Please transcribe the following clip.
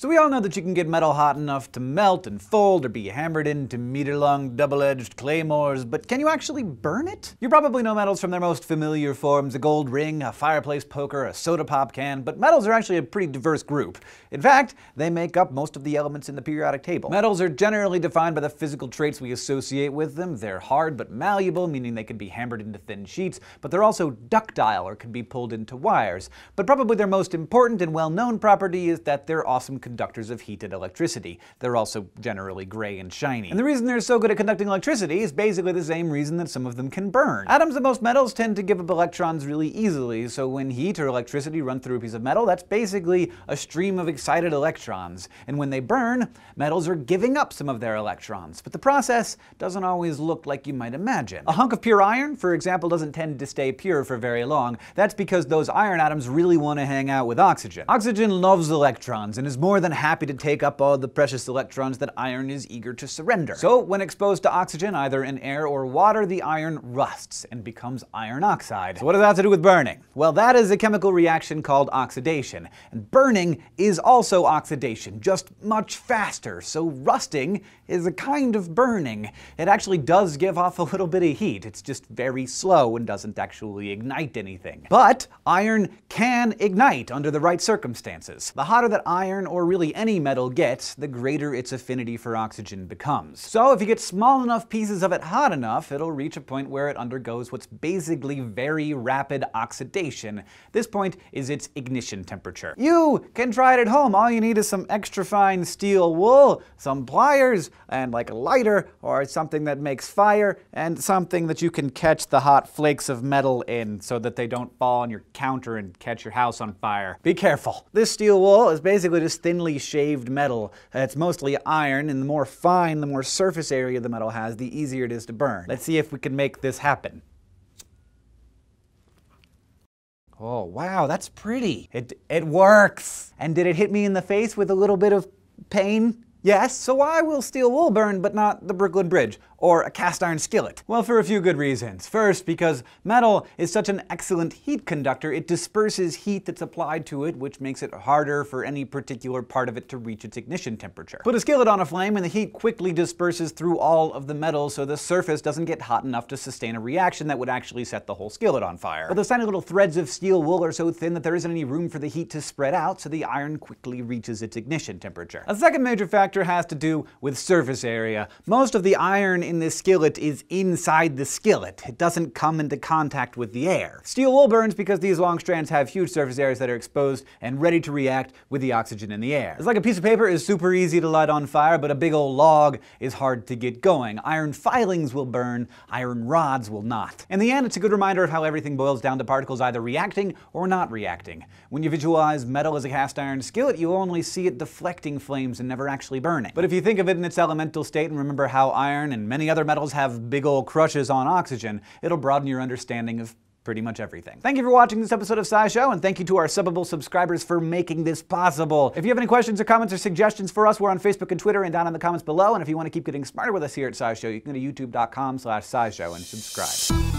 So we all know that you can get metal hot enough to melt and fold or be hammered into meter-long double-edged claymores, but can you actually burn it? You probably know metals from their most familiar forms, a gold ring, a fireplace poker, a soda pop can, but metals are actually a pretty diverse group. In fact, they make up most of the elements in the periodic table. Metals are generally defined by the physical traits we associate with them. They're hard but malleable, meaning they can be hammered into thin sheets, but they're also ductile or can be pulled into wires. But probably their most important and well-known property is that they're awesome conductors of heat and electricity. They're also generally gray and shiny. And the reason they're so good at conducting electricity is basically the same reason that some of them can burn. Atoms of most metals tend to give up electrons really easily, so when heat or electricity run through a piece of metal, that's basically a stream of excited electrons. And when they burn, metals are giving up some of their electrons. But the process doesn't always look like you might imagine. A hunk of pure iron, for example, doesn't tend to stay pure for very long. That's because those iron atoms really want to hang out with oxygen. Oxygen loves electrons and is more than happy to take up all the precious electrons that iron is eager to surrender. So when exposed to oxygen, either in air or water, the iron rusts and becomes iron oxide. So what does that have to do with burning? Well, that is a chemical reaction called oxidation. And burning is also oxidation, just much faster. So rusting is a kind of burning. It actually does give off a little bit of heat. It's just very slow and doesn't actually ignite anything. But iron can ignite under the right circumstances. The hotter that iron or really any metal gets, the greater its affinity for oxygen becomes. So if you get small enough pieces of it hot enough, it'll reach a point where it undergoes what's basically very rapid oxidation. This point is its ignition temperature. You can try it at home. All you need is some extra fine steel wool, some pliers, and like a lighter or something that makes fire, and something that you can catch the hot flakes of metal in so that they don't fall on your counter and catch your house on fire. Be careful. This steel wool is basically just thin shaved metal. Uh, it's mostly iron, and the more fine, the more surface area the metal has, the easier it is to burn. Let's see if we can make this happen. Oh, wow, that's pretty. It, it works. And did it hit me in the face with a little bit of pain? Yes, so why will steel wool burn but not the Brooklyn Bridge? Or a cast iron skillet? Well, for a few good reasons. First, because metal is such an excellent heat conductor, it disperses heat that's applied to it, which makes it harder for any particular part of it to reach its ignition temperature. Put a skillet on a flame and the heat quickly disperses through all of the metal so the surface doesn't get hot enough to sustain a reaction that would actually set the whole skillet on fire. But those tiny little threads of steel wool are so thin that there isn't any room for the heat to spread out, so the iron quickly reaches its ignition temperature. A second major factor has to do with surface area. Most of the iron in this skillet is inside the skillet. It doesn't come into contact with the air. Steel wool burns because these long strands have huge surface areas that are exposed and ready to react with the oxygen in the air. It's like a piece of paper is super easy to light on fire, but a big old log is hard to get going. Iron filings will burn, iron rods will not. In the end, it's a good reminder of how everything boils down to particles either reacting or not reacting. When you visualize metal as a cast iron skillet, you only see it deflecting flames and never actually burning. But if you think of it in its elemental state and remember how iron and many other metals have big old crushes on oxygen, it'll broaden your understanding of pretty much everything. Thank you for watching this episode of SciShow, and thank you to our subbable subscribers for making this possible. If you have any questions or comments or suggestions for us, we're on Facebook and Twitter and down in the comments below. And if you want to keep getting smarter with us here at SciShow, you can go to youtube.com slash SciShow and subscribe.